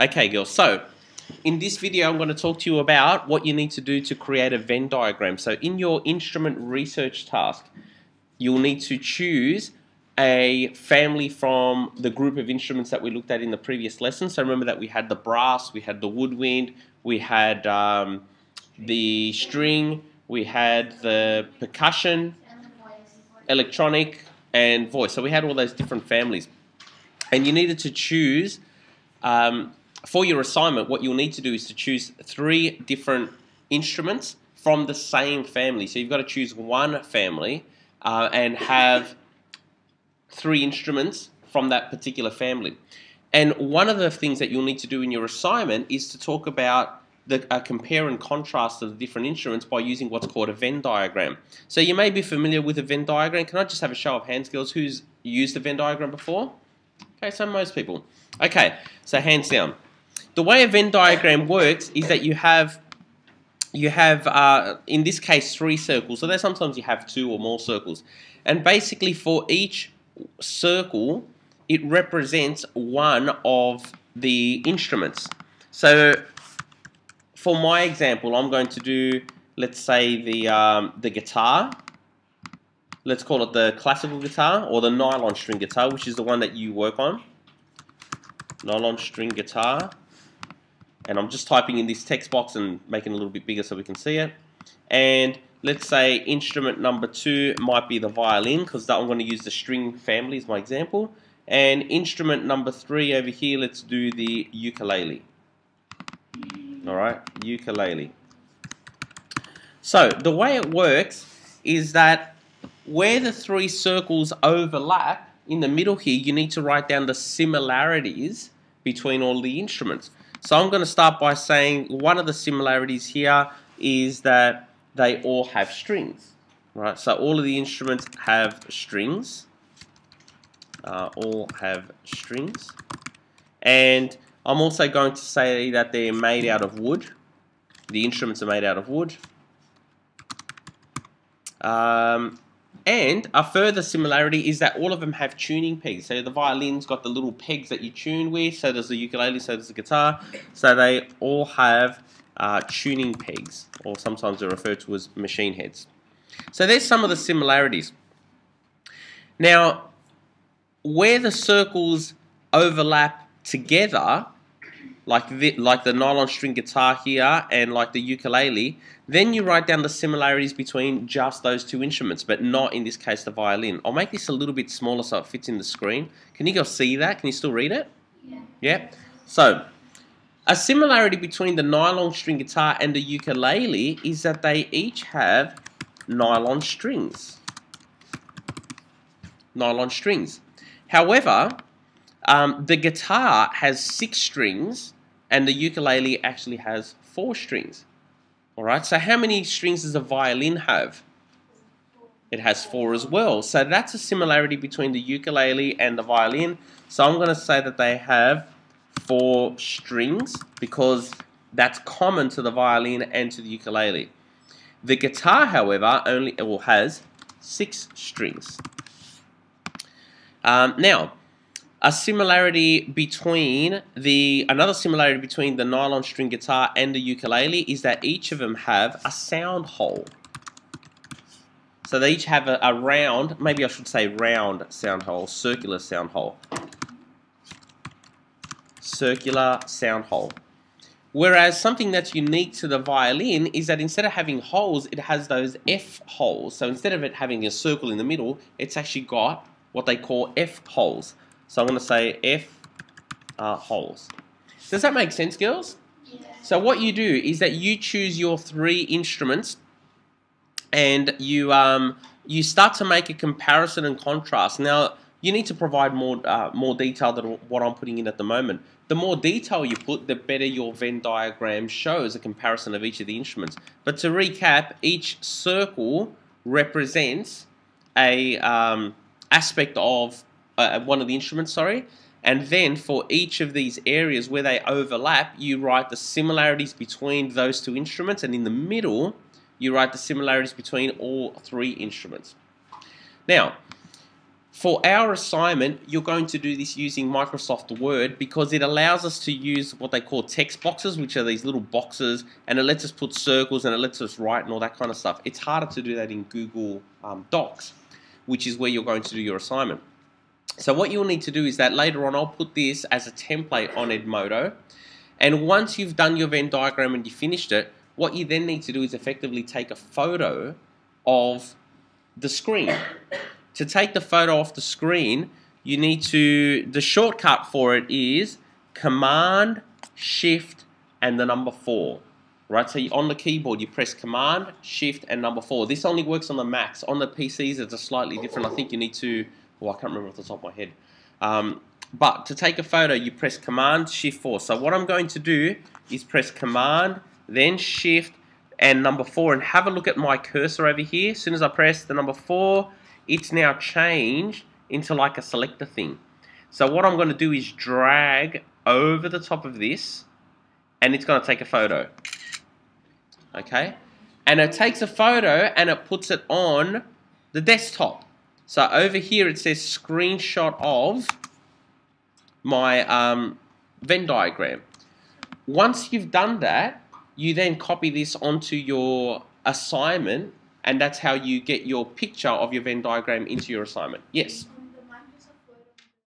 Okay, girls. So, in this video, I'm going to talk to you about what you need to do to create a Venn diagram. So, in your instrument research task, you'll need to choose a family from the group of instruments that we looked at in the previous lesson. So, remember that we had the brass, we had the woodwind, we had um, the string, we had the percussion, electronic, and voice. So, we had all those different families. And you needed to choose. Um, for your assignment, what you'll need to do is to choose three different instruments from the same family. So you've got to choose one family uh, and have three instruments from that particular family. And one of the things that you'll need to do in your assignment is to talk about the uh, compare and contrast of the different instruments by using what's called a Venn diagram. So you may be familiar with a Venn diagram. Can I just have a show of hands, girls, who's used a Venn diagram before? Okay, so most people. Okay, so hands down the way a Venn diagram works is that you have you have uh, in this case three circles. So there sometimes you have two or more circles, and basically for each circle, it represents one of the instruments. So for my example, I'm going to do let's say the um, the guitar. Let's call it the classical guitar or the nylon string guitar, which is the one that you work on. Nylon string guitar and I'm just typing in this text box and making it a little bit bigger so we can see it. And let's say instrument number two might be the violin because that I'm going to use the string family as my example. And instrument number three over here, let's do the ukulele. Alright, ukulele. So the way it works is that where the three circles overlap, in the middle here, you need to write down the similarities between all the instruments. So I'm going to start by saying one of the similarities here is that they all have strings. Right, so all of the instruments have strings. Uh, all have strings. And I'm also going to say that they're made out of wood. The instruments are made out of wood. Um, and a further similarity is that all of them have tuning pegs. So the violin's got the little pegs that you tune with, so does the ukulele, so does the guitar. So they all have uh, tuning pegs, or sometimes they're referred to as machine heads. So there's some of the similarities. Now, where the circles overlap together, like the, like the nylon string guitar here and like the ukulele, then you write down the similarities between just those two instruments, but not in this case the violin. I'll make this a little bit smaller so it fits in the screen. Can you go see that? Can you still read it? Yeah. Yeah? So, a similarity between the nylon string guitar and the ukulele is that they each have nylon strings. Nylon strings. However, um, the guitar has six strings and the ukulele actually has four strings. All right, so how many strings does a violin have? It has four as well. So that's a similarity between the ukulele and the violin. So I'm going to say that they have four strings because that's common to the violin and to the ukulele. The guitar, however, only has six strings. Um, now, a similarity between the another similarity between the nylon string guitar and the ukulele is that each of them have a sound hole. So they each have a, a round, maybe I should say round sound hole, circular sound hole. Circular sound hole. Whereas something that's unique to the violin is that instead of having holes, it has those F holes. So instead of it having a circle in the middle, it's actually got what they call F holes. So I'm going to say F uh, holes. Does that make sense, girls? Yeah. So what you do is that you choose your three instruments and you um, you start to make a comparison and contrast. Now, you need to provide more uh, more detail than what I'm putting in at the moment. The more detail you put, the better your Venn diagram shows a comparison of each of the instruments. But to recap, each circle represents a um, aspect of uh, one of the instruments, sorry, and then for each of these areas where they overlap, you write the similarities between those two instruments, and in the middle, you write the similarities between all three instruments. Now, for our assignment, you're going to do this using Microsoft Word because it allows us to use what they call text boxes, which are these little boxes, and it lets us put circles and it lets us write and all that kind of stuff. It's harder to do that in Google um, Docs, which is where you're going to do your assignment. So what you'll need to do is that later on I'll put this as a template on Edmodo, and once you've done your Venn diagram and you finished it, what you then need to do is effectively take a photo of the screen to take the photo off the screen, you need to, the shortcut for it is Command, Shift, and the number 4. Right, so on the keyboard you press Command, Shift, and number 4. This only works on the Macs. On the PCs it's a slightly different. I think you need to, well I can't remember off the top of my head. Um, but to take a photo you press Command, Shift, 4. So what I'm going to do is press Command, then Shift, and number 4. And have a look at my cursor over here. As soon as I press the number 4, it's now changed into like a selector thing. So what I'm going to do is drag over the top of this and it's going to take a photo. Okay? And it takes a photo and it puts it on the desktop. So over here it says screenshot of my um, Venn diagram. Once you've done that, you then copy this onto your assignment and that's how you get your picture of your Venn diagram into your assignment. Yes?